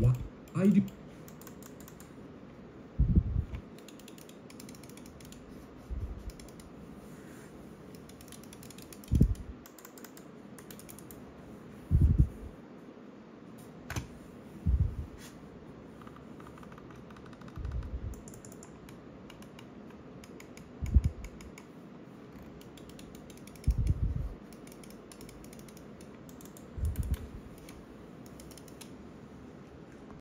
What? Haydi